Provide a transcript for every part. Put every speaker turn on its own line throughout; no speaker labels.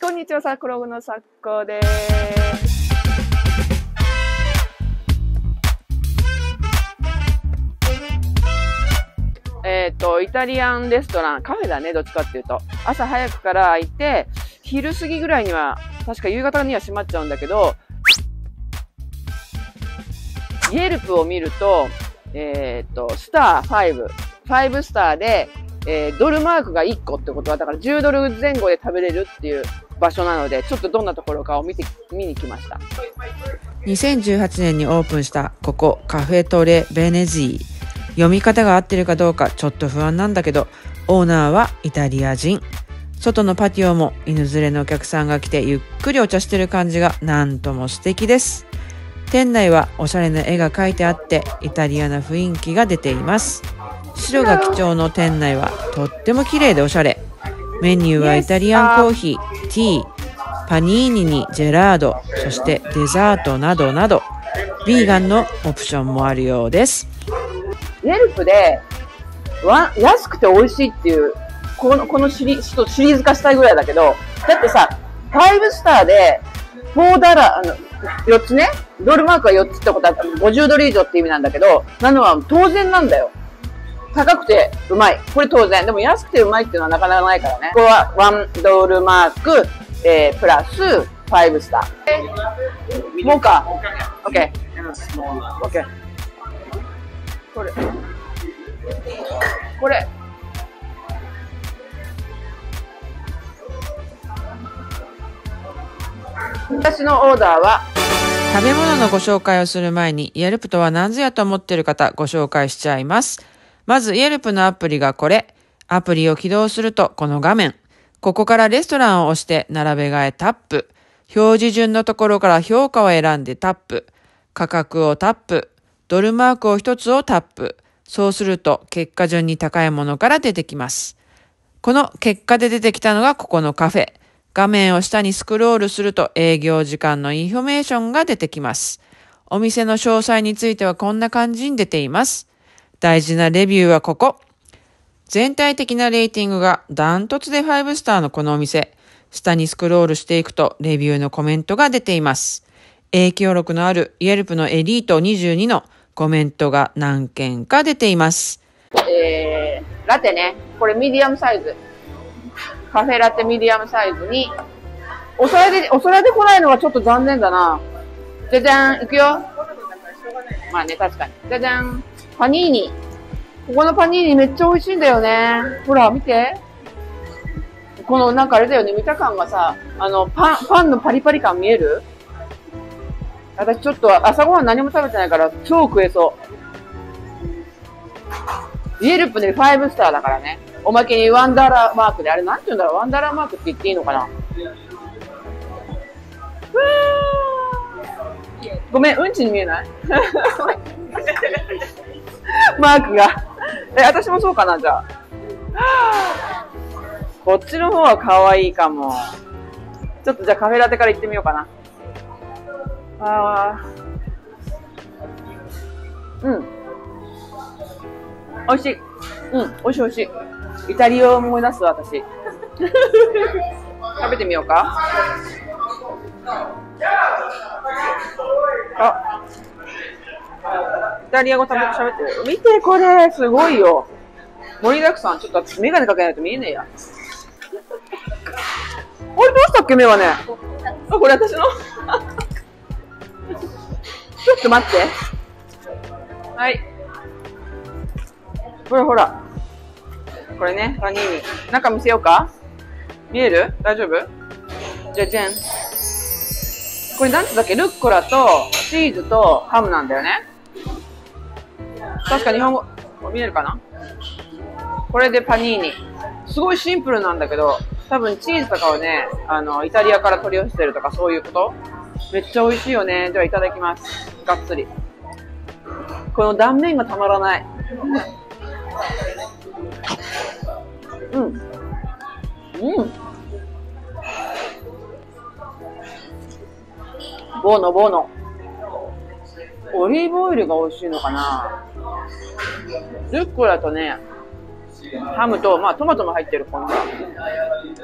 こんにちは、サクログのサッコです。えっ、と、イタリアンレストラン、カフェだね、どっちかっていうと。朝早くから開いて、昼過ぎぐらいには、確か夕方には閉まっちゃうんだけど、イェルプを見ると、えっ、と、スター5、5スターで、えードルマークが1個ってことは、だから10ドル前後で食べれるっていう場所なので、ちょっとどんなところかを見て、見に来ました。
2018年にオープンしたここカフェトレベネジー。読み方が合ってるかどうかちょっと不安なんだけどオーナーはイタリア人。外のパティオも犬連れのお客さんが来てゆっくりお茶してる感じがなんとも素敵です。店内はおしゃれな絵が描いてあってイタリアな雰囲気が出ています。白が基調の店内はとっても綺麗でおしゃれ。メニューはイタリアンコーヒー、ティー、パニーニにジェラード、そしてデザートなどなど、ビーガンのオプションもあるようです。
イェルプで、わ、安くて美味しいっていう、この、このシリちょっとシリーズ化したいぐらいだけど、だってさ、5スターで、4ダラ、あの、4つね、ドルマークが4つってことは50ドル以上って意味なんだけど、なのは当然なんだよ。高くてうまい。これ当然。でも安くてうまいっていうのはなかなかないからね。ここは1ドルマーク、えー、プラス5スター。もうか。OK。OK。これ。これ。私のオーダーは、
食べ物のご紹介をする前に、イエルプとは何ぞやと思っている方、ご紹介しちゃいます。まず、 Yelp のアプリがこれ。アプリを起動すると、この画面。ここからレストランを押して、並べ替えタップ。表示順のところから評価を選んでタップ。価格をタップ。ドルマークを一つをタップ。そうすると、結果順に高いものから出てきます。この結果で出てきたのがここのカフェ。画面を下にスクロールすると営業時間のインフォメーションが出てきます。お店の詳細についてはこんな感じに出ています。大事なレビューはここ。全体的なレーティングがダントツで5スターのこのお店。下にスクロールしていくとレビューのコメントが出ています。影響力のあるイエルプのエリート22のコメントが何件か出ています。
えー、ラテね。これミディアムサイズ。カフェラテミディアムサイズに、お皿で、お皿で来ないのがちょっと残念だな。じゃじゃん、いくよ。まあね、確かに。じゃじゃん。パニーニ。ここのパニーニめっちゃ美味しいんだよね。ほら、見て。この、なんかあれだよね、見た感がさ、あの、パン、パンのパリパリ感見える？私ちょっと朝ごはん何も食べてないから超食えそう。イエルプで5スターだからね。おまけにワンダーラーマークで、あれなんて言うんだろう？ワンダーラーマークって言っていいのかな？ごめん、うんちに見えない？マークが。え、私もそうかなじゃあ。こっちの方は可愛いかも。ちょっとじゃあカフェラテから行ってみようかな。あーうん。美味しい。うん、美味しい美味しい。イタリアを思い出す私。食べてみようか。あ。イタリア語食べ喋ってる。見てこれ、すごいよ。盛りだくさん、ちょっとメガネかけないと見えねえや。あれどうしたっけ、メガネ。あ、これ私の？ちょっと待って。はい。ほらほら。これね、パニーニ。中見せようか見える？大丈夫？じゃじゃん。これなんつったっけ？ルッコラとチーズとハムなんだよね。確か日本語、見えるかな？これでパニーニ。すごいシンプルなんだけど、多分チーズとかはね、あの、イタリアから取り寄せてるとかそういうこと？めっちゃ美味しいよね。ではいただきます。がっつり。この断面がたまらない。うん。うん。ボーノ、ボーノ。オリーブオイルが美味しいのかな？ルッコラとね、ハムと、まあトマトも入ってるこんな。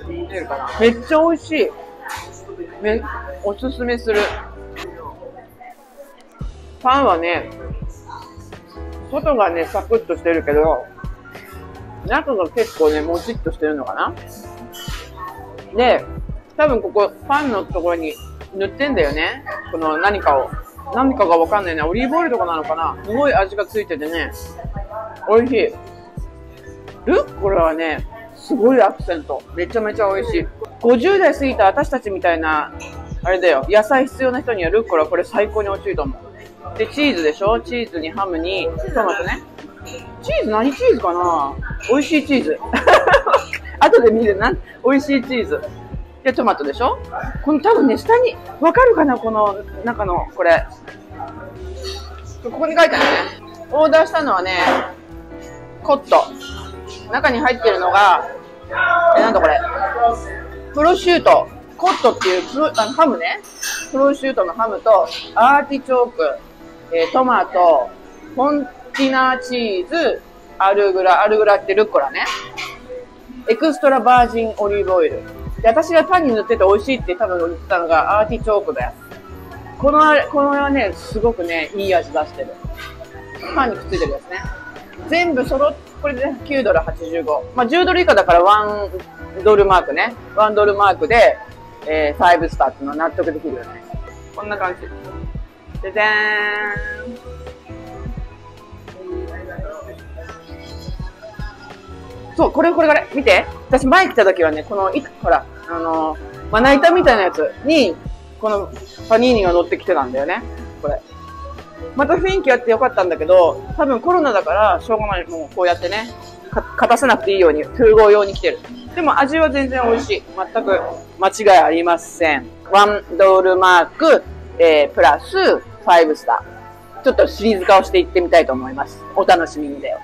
見えるかな？めっちゃ美味しい。め、おすすめする。パンはね、外がね、サクッとしてるけど、中が結構ね、もちっとしてるのかな？で、多分ここ、パンのところに塗ってんだよね？この何かを。何かがわかんないね。オリーブオイルとかなのかなすごい味がついててね。美味しい。ルッコラはね、すごいアクセント。めちゃめちゃ美味しい。50代過ぎた私たちみたいな、あれだよ。野菜必要な人にはルッコラこれ最高に美味しいと思う。で、チーズでしょ？チーズにハムにトマトね。チーズ何チーズかな？美味しいチーズ。後で見るな。美味しいチーズ。で、トマトでしょ？この多分ね、下に、わかるかな？この中の、これ。ここに書いてあるね。オーダーしたのはね、コット。中に入ってるのが、え、なんだこれ？プロシュート。コットっていうプロあのハムね。プロシュートのハムと、アーティチョーク、えー、トマト、フォンティナーチーズ、アルグラ、アルグラってルッコラね。エクストラバージンオリーブオイル。で、私がパンに塗ってて美味しいって多分言ったのがアーティチョークだよ。このあれ、このはね、すごくね、いい味出してる。パンにくっついてるやつね。全部揃って、これで9ドル85。まあ、10ドル以下だから1ドルマークね。1ドルマークで、えー、5スターっていうのは納得できるよね。こんな感じ。ででーん。そう、これこれこれ。見て。私前来た時はね、この、いほら、あの、まな板みたいなやつに、このパニーニが乗ってきてたんだよね。これ。また雰囲気あってよかったんだけど、多分コロナだからしょうがない。もうこうやってね、か勝たせなくていいように、風合用に来てる。でも味は全然美味しい。全く間違いありません。ワンドールマーク、えー、プラス5スター。ちょっとシリーズ化をしていってみたいと思います。お楽しみにだよ。